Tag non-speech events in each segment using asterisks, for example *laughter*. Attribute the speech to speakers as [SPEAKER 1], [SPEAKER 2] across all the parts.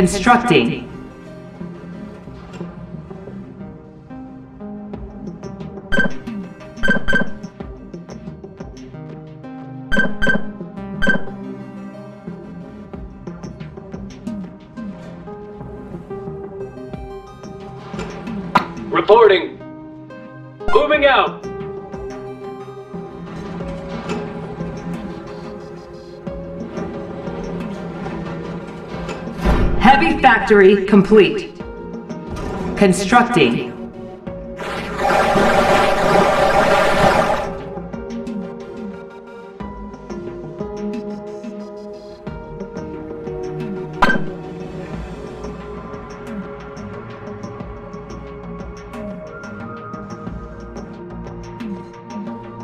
[SPEAKER 1] Constructing. Factory complete. Constructing.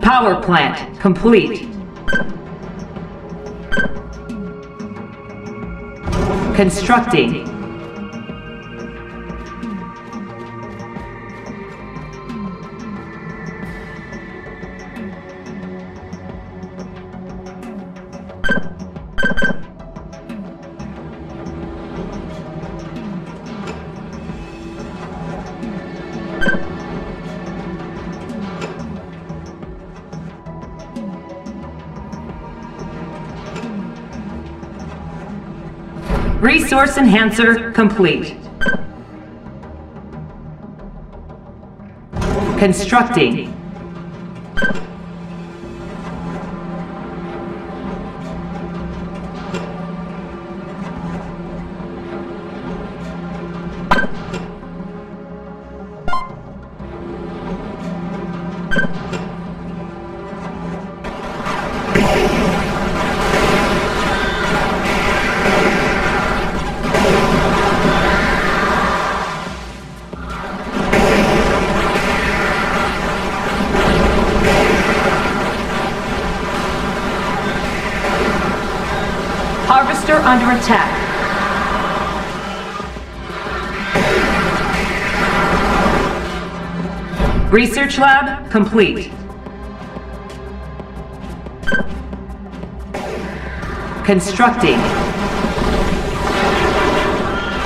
[SPEAKER 1] Power plant complete. Constructing. Resource enhancer complete. Constructing. Research lab complete. Constructing.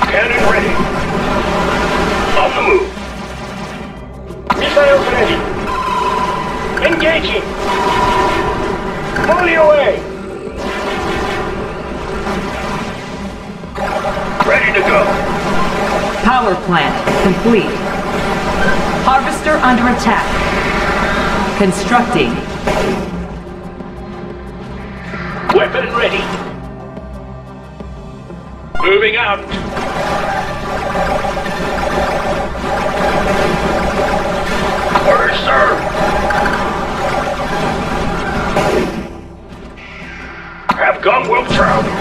[SPEAKER 2] Cannon ready. On the move. Missiles ready. Engaging. Fully away. Ready to go.
[SPEAKER 1] Power plant complete. Harvester under attack. Constructing.
[SPEAKER 2] Weapon ready. Moving out. Have gun will travel.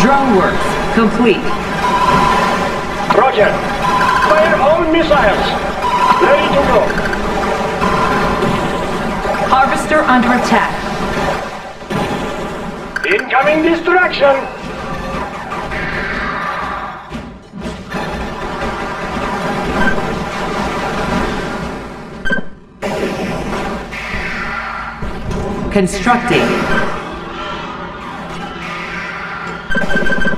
[SPEAKER 1] Drone works complete.
[SPEAKER 2] Roger. Fire all missiles. Ready to go.
[SPEAKER 1] Harvester under attack.
[SPEAKER 2] Incoming distraction.
[SPEAKER 1] Constructing you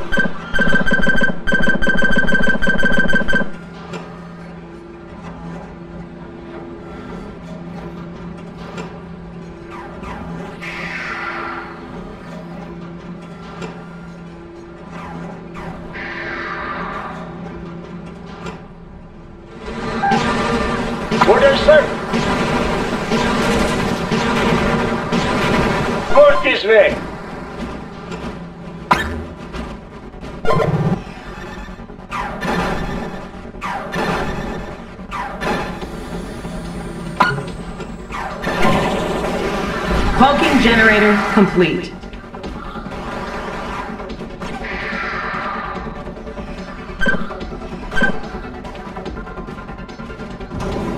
[SPEAKER 1] complete.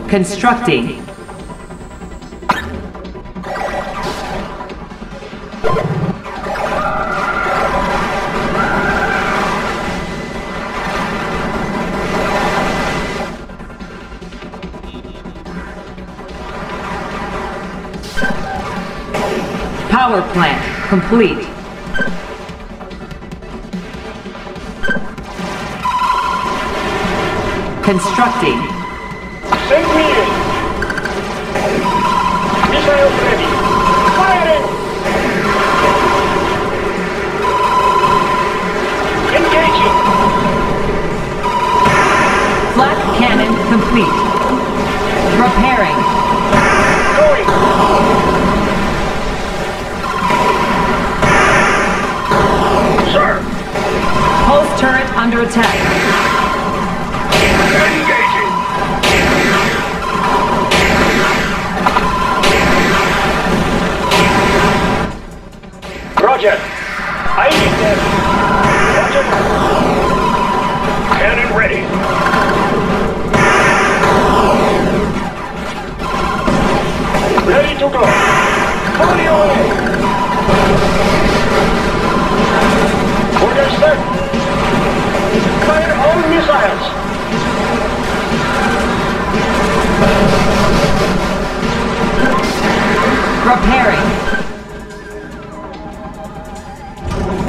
[SPEAKER 1] Constructing. Complete. Constructing.
[SPEAKER 3] Send me in. Missiles ready. Firing! Engaging.
[SPEAKER 1] Flak cannon complete.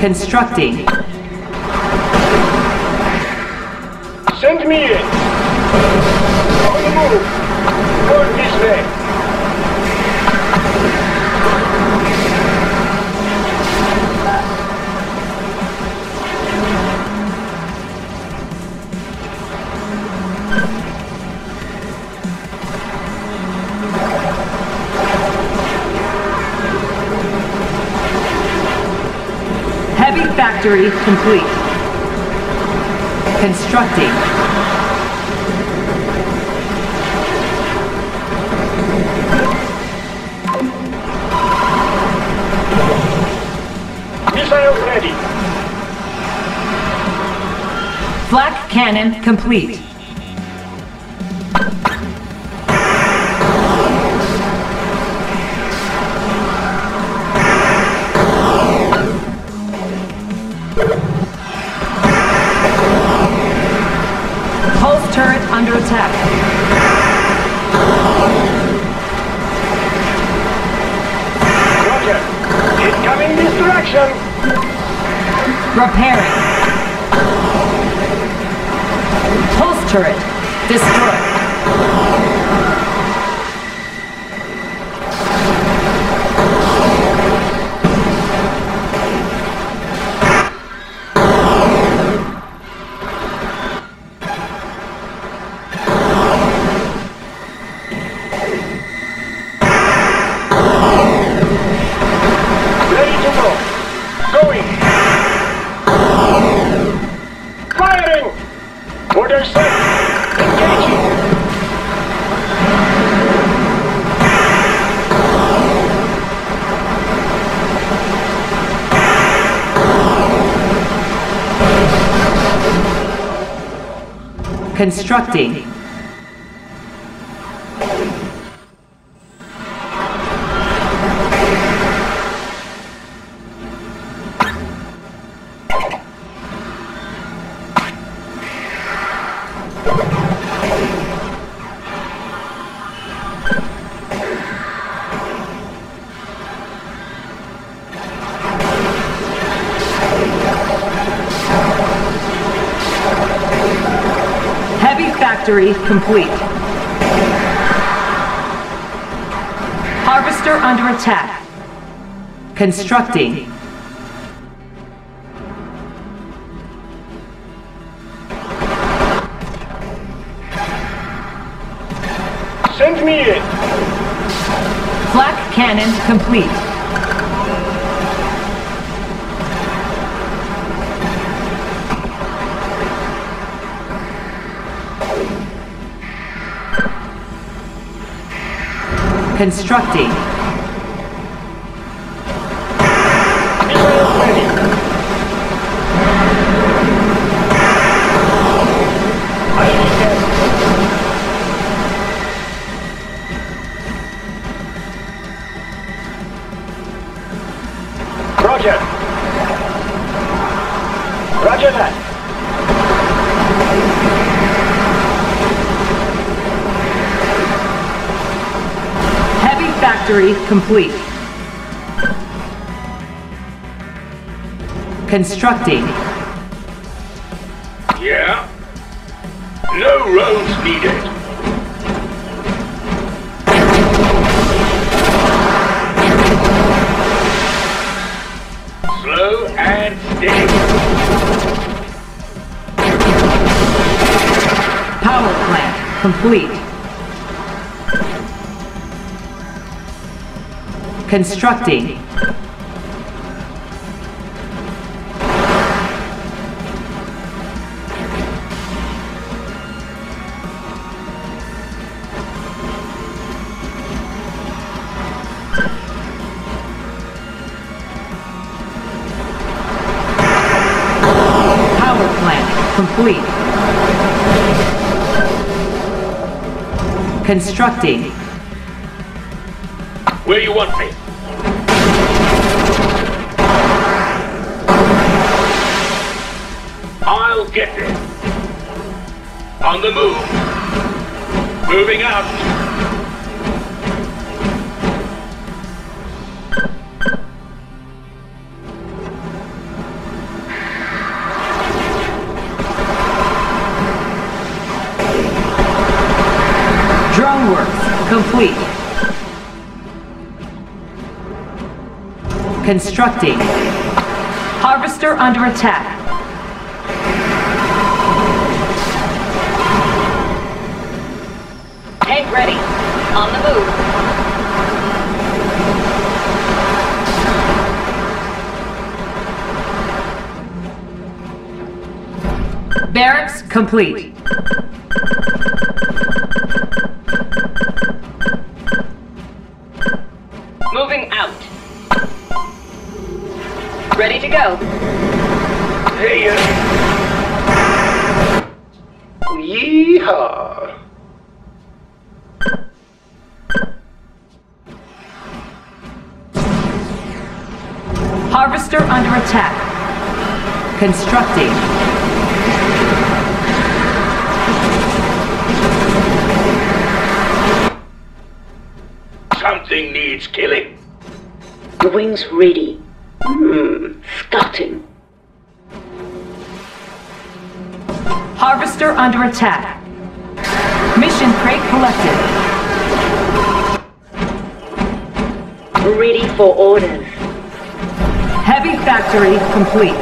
[SPEAKER 1] Constructing.
[SPEAKER 3] Send me in.
[SPEAKER 1] Heavy factory complete. Constructing.
[SPEAKER 3] Missiles ready.
[SPEAKER 1] Flak cannon complete. Repairing. Pulse turret destroyed. Constructing. Factory complete. Harvester under attack. Constructing.
[SPEAKER 3] Send me in.
[SPEAKER 1] Flak cannon complete. Constructing. Factory complete. Constructing.
[SPEAKER 2] Yeah. No roads needed. Slow and steady.
[SPEAKER 1] Power plant complete. Constructing. Complete. Constructing.
[SPEAKER 2] Where you want me? I'll get there. On the move. Moving out.
[SPEAKER 1] Drone works complete. Constructing. Harvester under attack.
[SPEAKER 4] On the move.
[SPEAKER 1] Barracks complete. Under attack. Constructing.
[SPEAKER 2] Something needs killing.
[SPEAKER 5] The wings ready. Hmm, scouting.
[SPEAKER 1] Harvester under attack. Mission crate collected.
[SPEAKER 5] Ready for orders.
[SPEAKER 1] Heavy factory complete.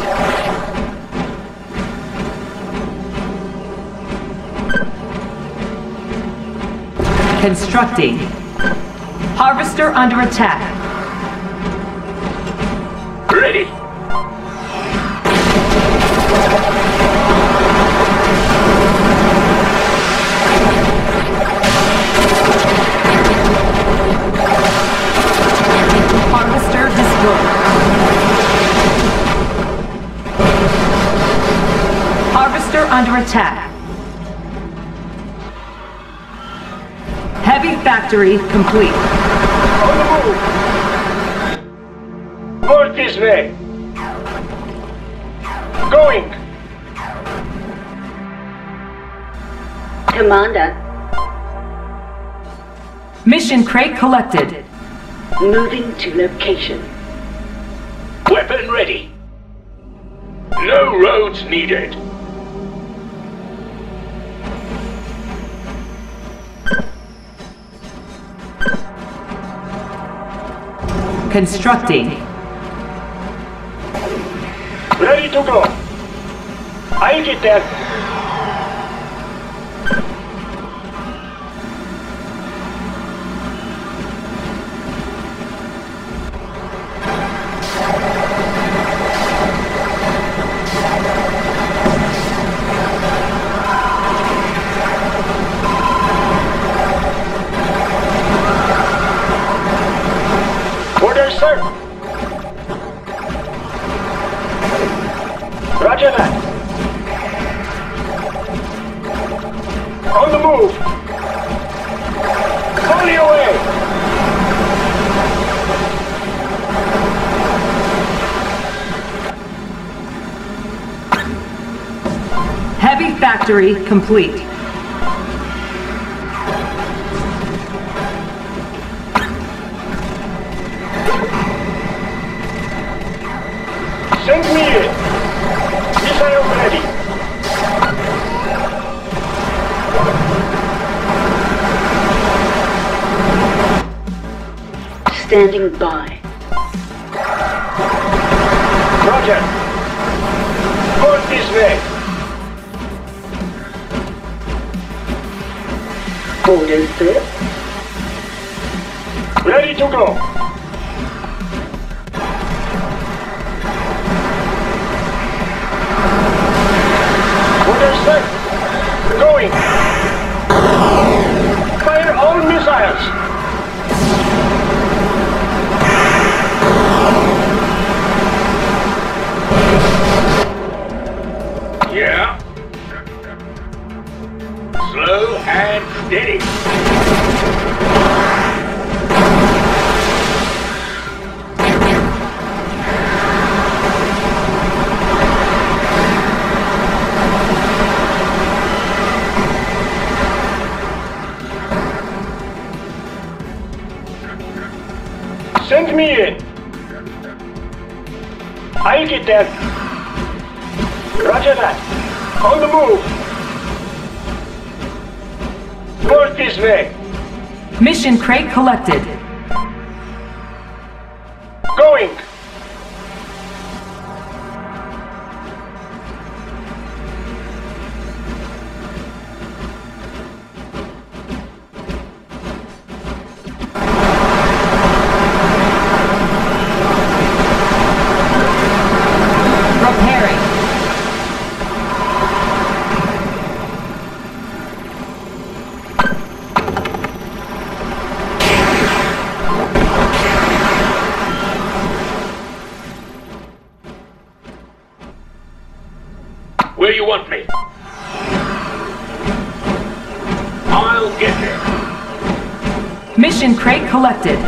[SPEAKER 1] Constructing. Harvester under attack.
[SPEAKER 2] Ready.
[SPEAKER 1] Harvester destroyed. Under attack. Heavy factory complete.
[SPEAKER 2] On the move. North this way. Going.
[SPEAKER 5] Commander,
[SPEAKER 1] Mission crate collected.
[SPEAKER 5] moving to location.
[SPEAKER 2] Weapon ready. No roads needed.
[SPEAKER 1] Constructing.
[SPEAKER 2] Ready to go. I'll get there.
[SPEAKER 1] factory complete.
[SPEAKER 5] standing by.
[SPEAKER 3] Roger. Go
[SPEAKER 5] is ready.
[SPEAKER 3] Ready to go. Going. Fire all missiles. Yeah. Slow and steady. Send me in. I'll get that. Roger that. On the move.
[SPEAKER 2] Mission crate collected. Collected.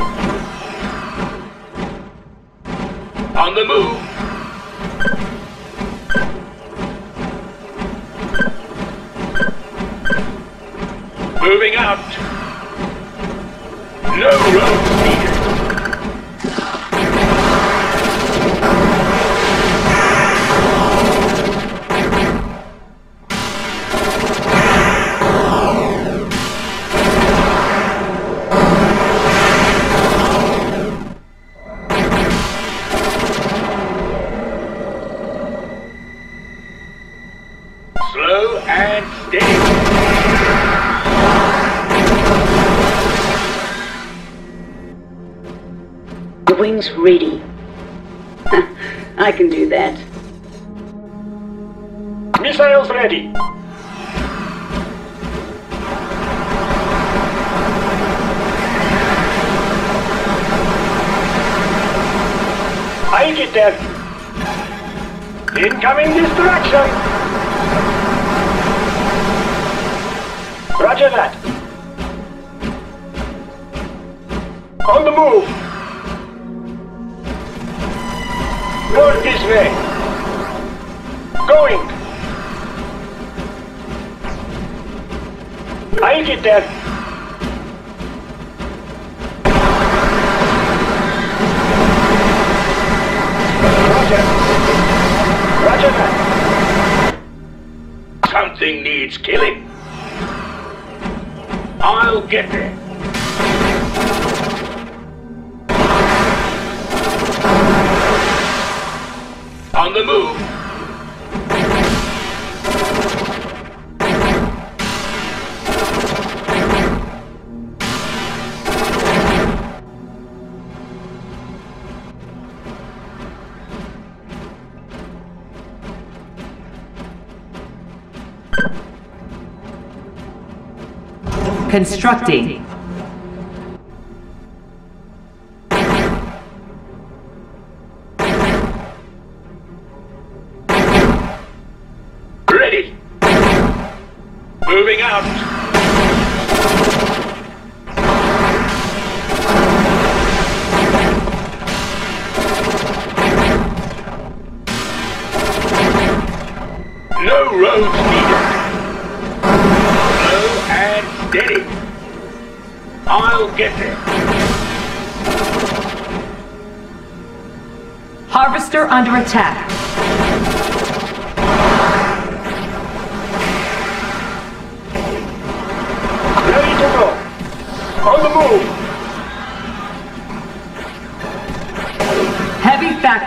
[SPEAKER 5] Wings ready. *laughs* I can do that.
[SPEAKER 3] Missiles ready. I'll get there. Incoming distraction. Roger that. On the move. North this way. Going. I'll get there. Roger. Roger. Something needs killing. I'll get there. On the move.
[SPEAKER 2] Constructing.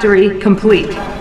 [SPEAKER 3] factory complete.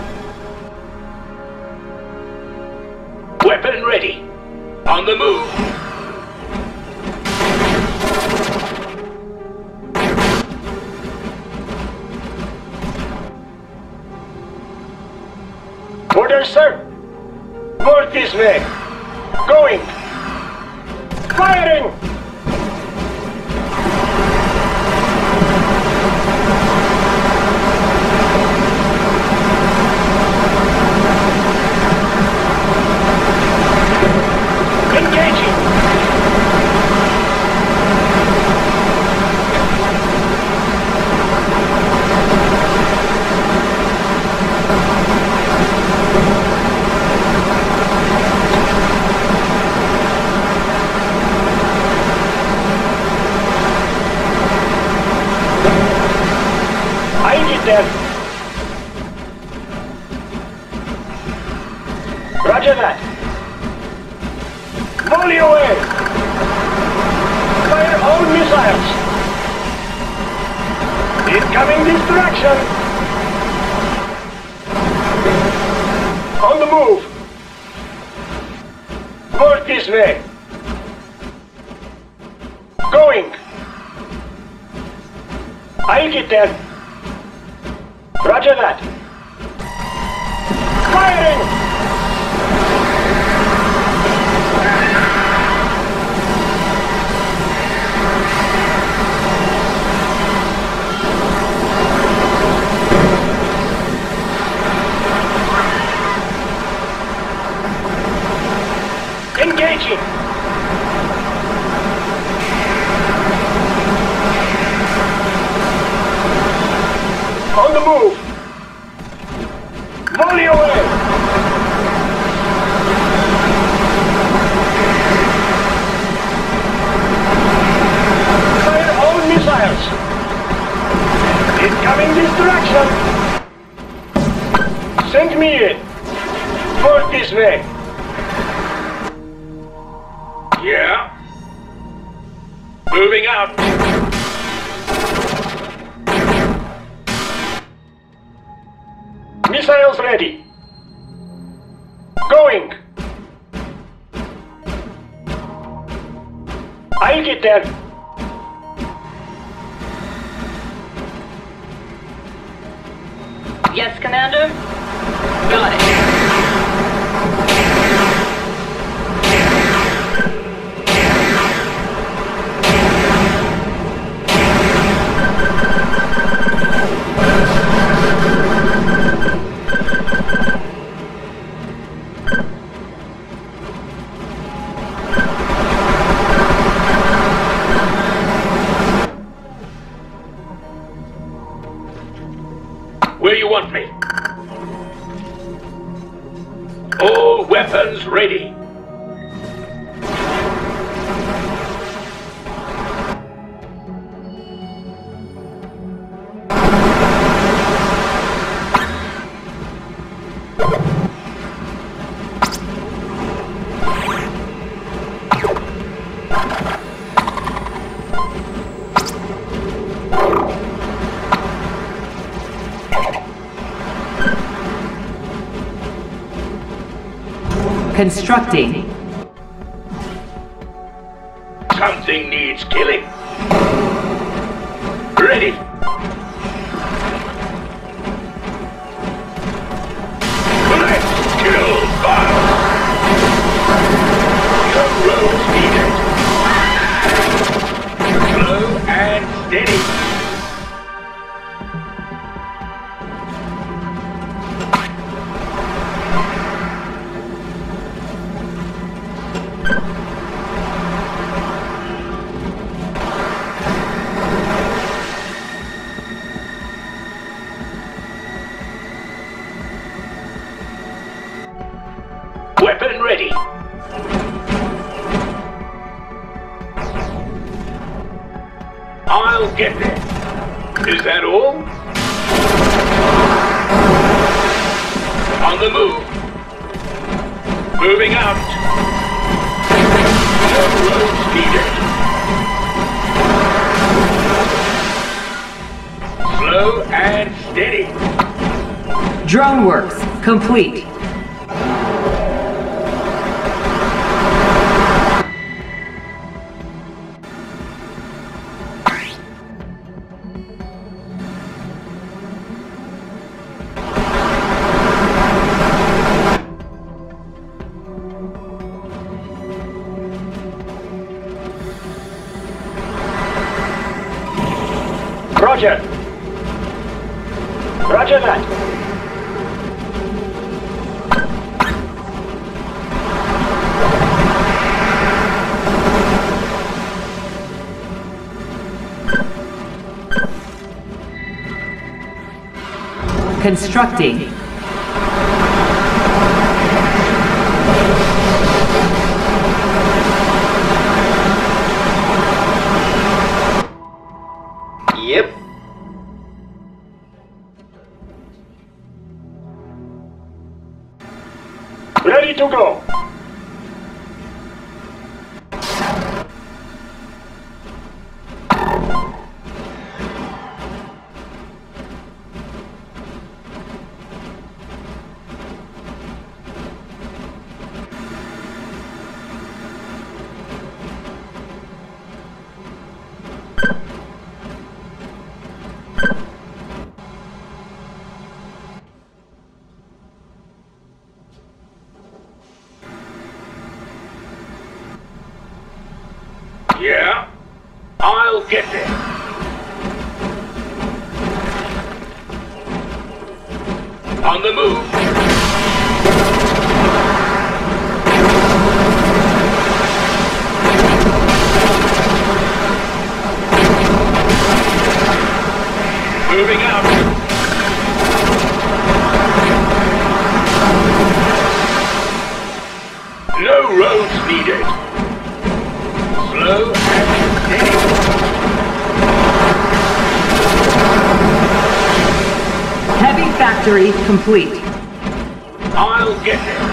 [SPEAKER 2] on the move. Weapons ready.
[SPEAKER 3] Constructing.
[SPEAKER 2] Something needs killing. Moving out. Roads needed. Slow and steady.
[SPEAKER 1] Drone works complete. constructing
[SPEAKER 2] get there.
[SPEAKER 1] complete.
[SPEAKER 2] I'll get there.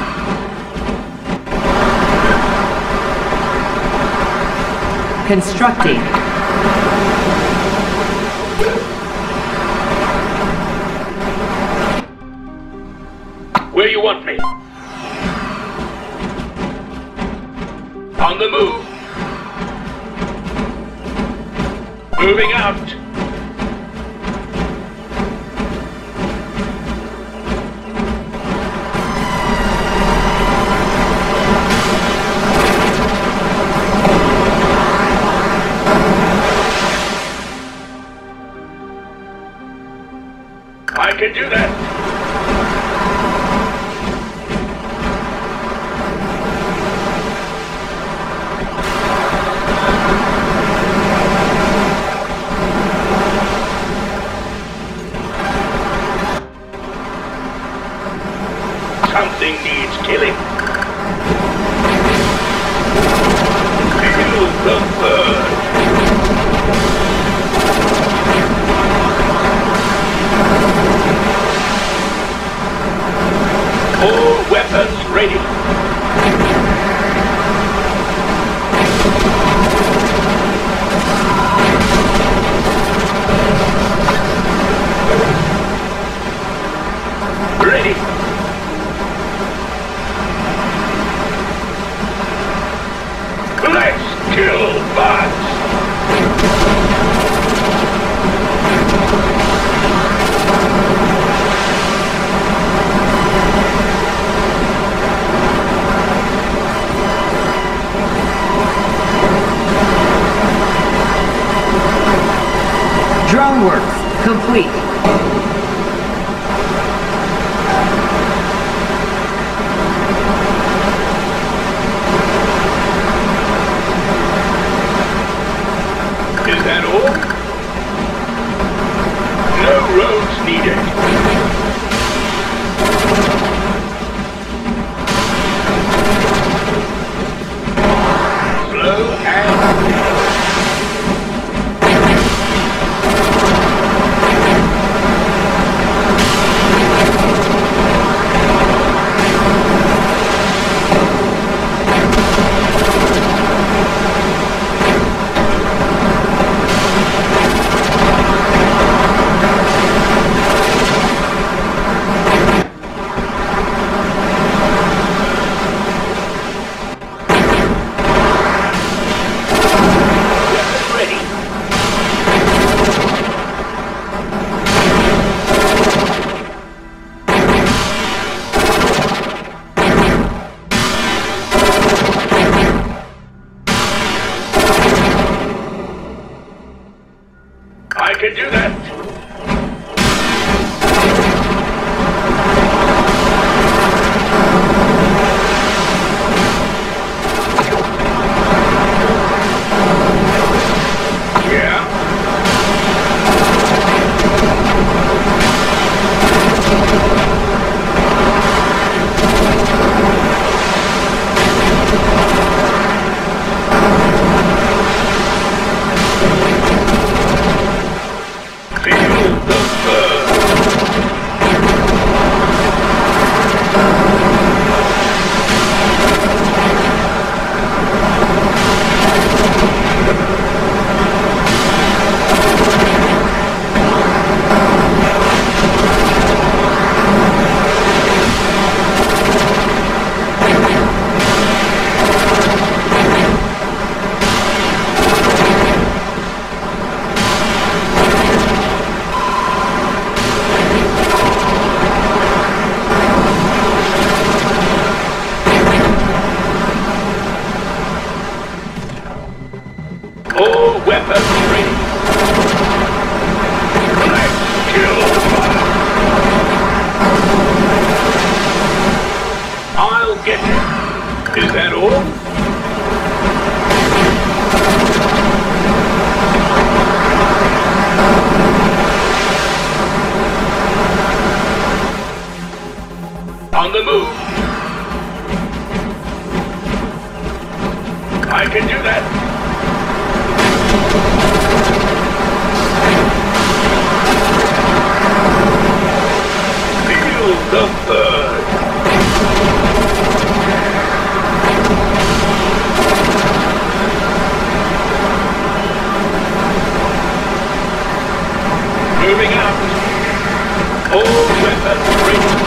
[SPEAKER 1] Constructing.
[SPEAKER 2] Where you want me? On the move. Moving out.
[SPEAKER 1] Drone works complete.
[SPEAKER 2] can do that. I'll get it. Is that all? On the move. I can do that. the Lord,